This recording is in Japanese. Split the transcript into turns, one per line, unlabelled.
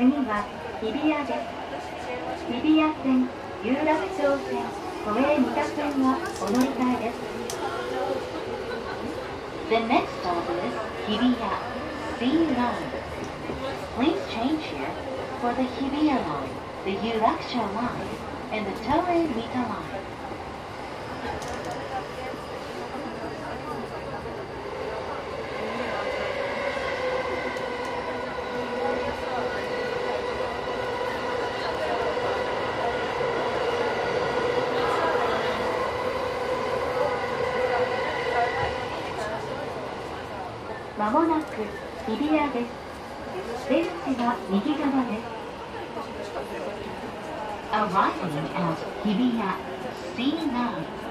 次は日比谷です日比谷線有楽町線都営三田線はお乗り換えです
The next stop is Hibiya C9. Please change here for the Hibiya line, the Yuraksha line, and the Toei Mita line.
まもなく日比谷です出口は右側です
Arriving at Hibiya C9.